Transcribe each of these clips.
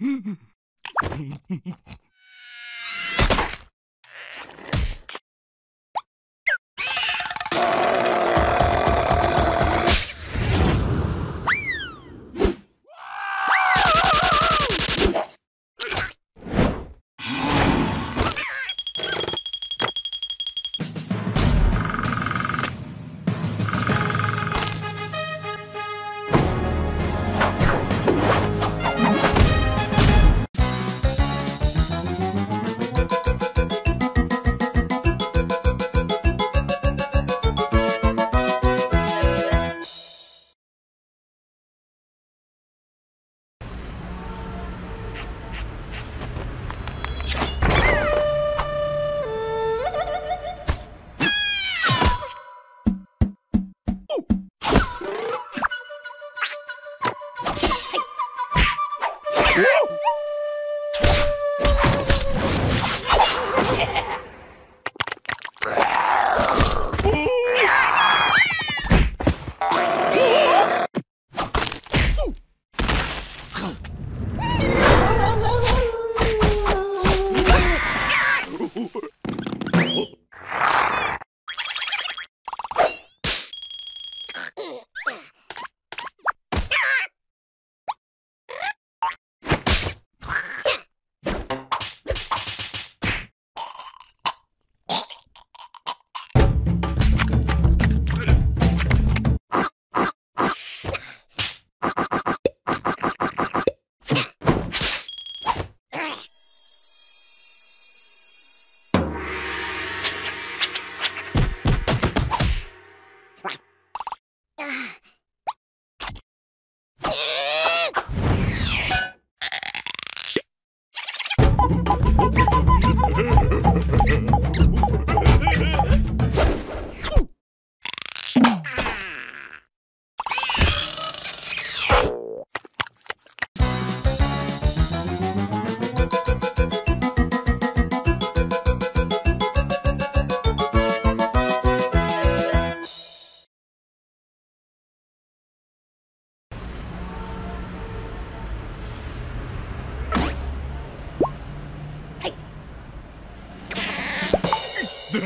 Mm-hmm.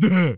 네.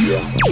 Yeah.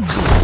Good.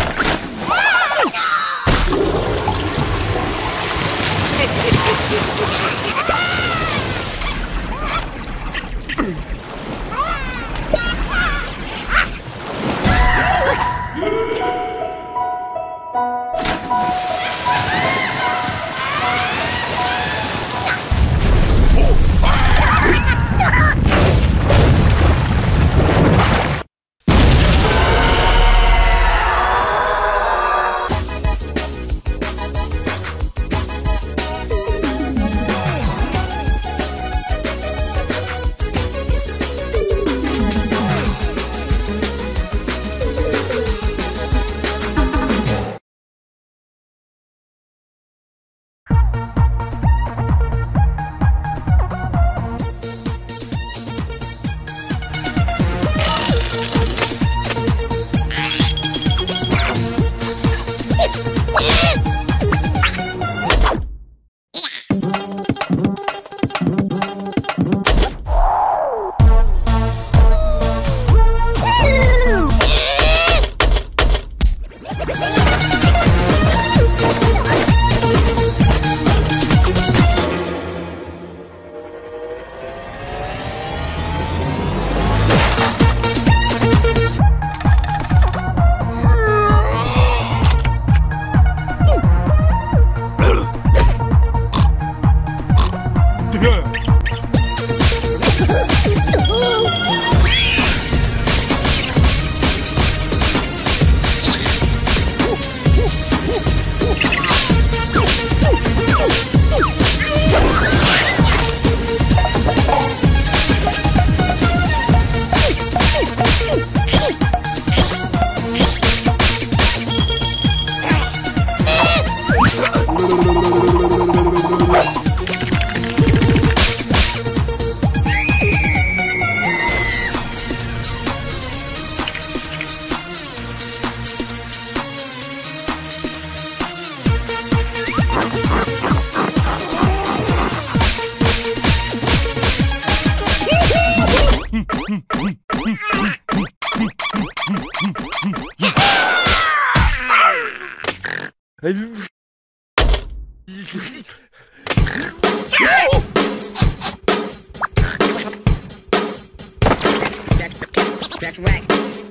That's right.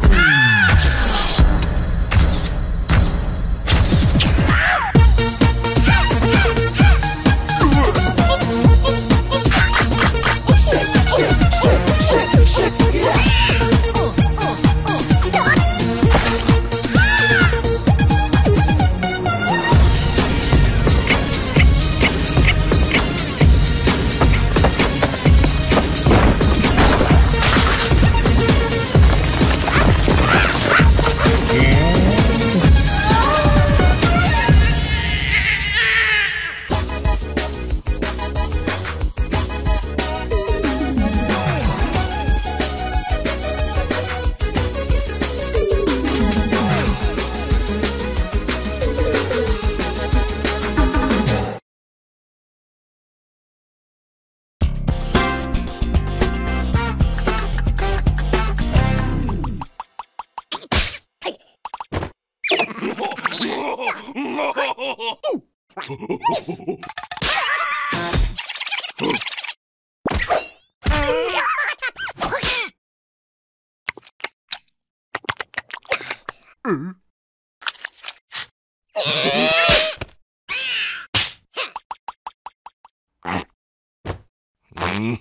ん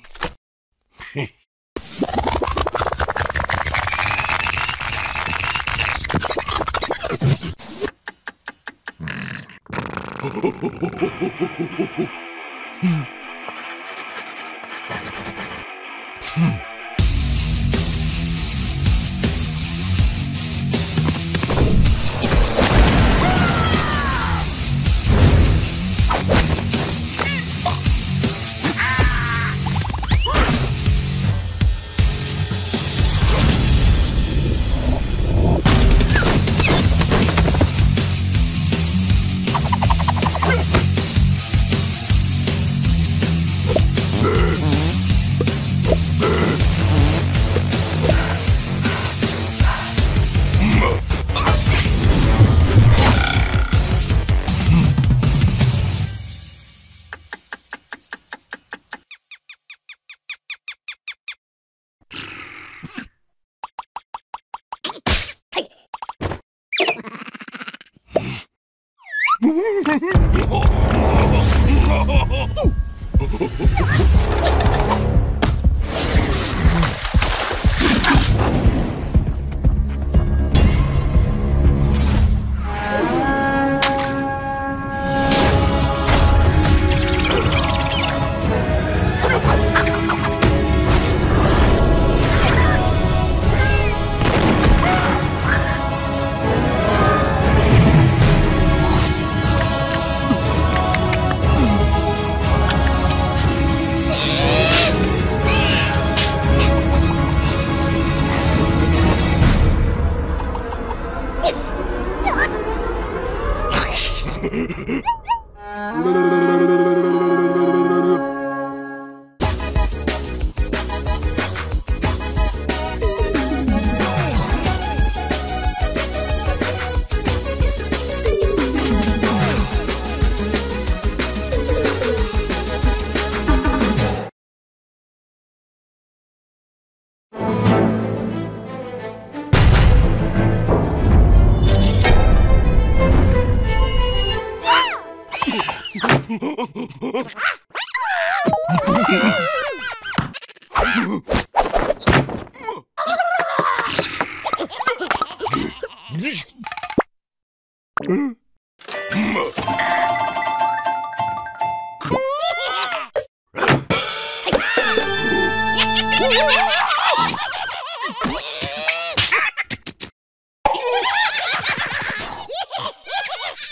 Hmm.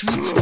Yeah.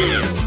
You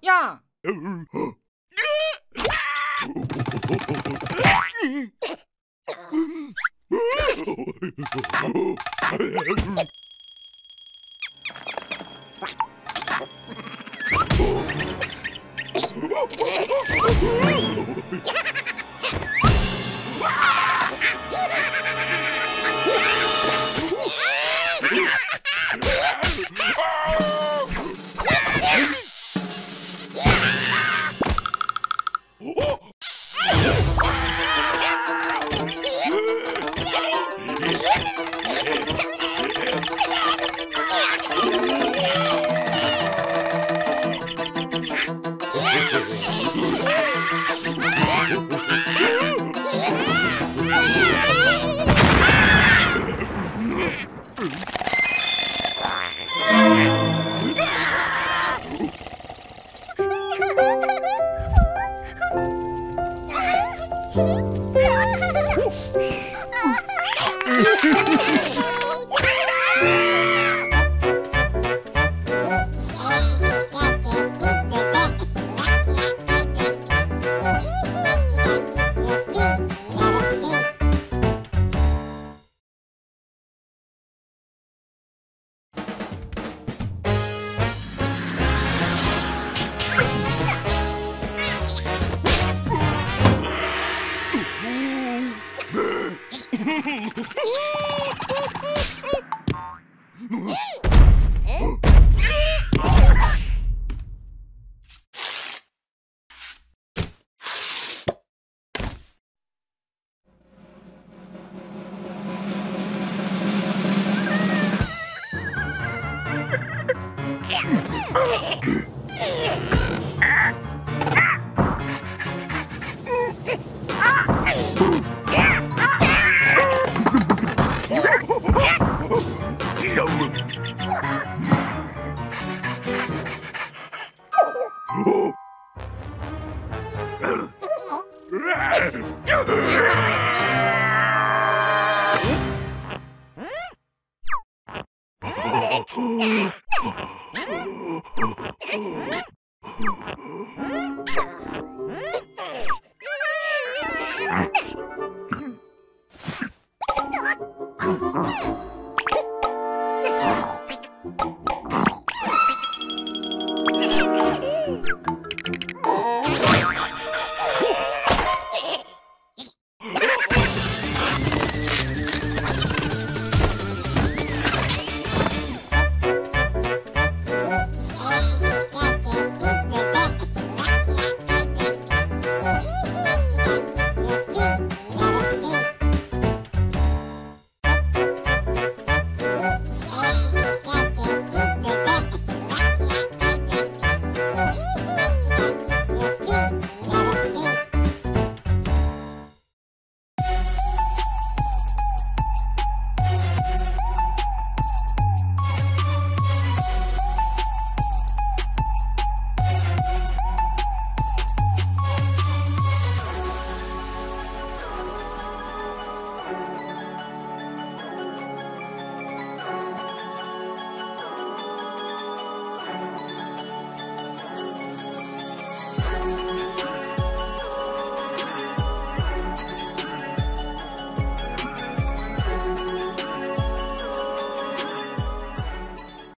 呀 Ha ha ha ha!！Oh.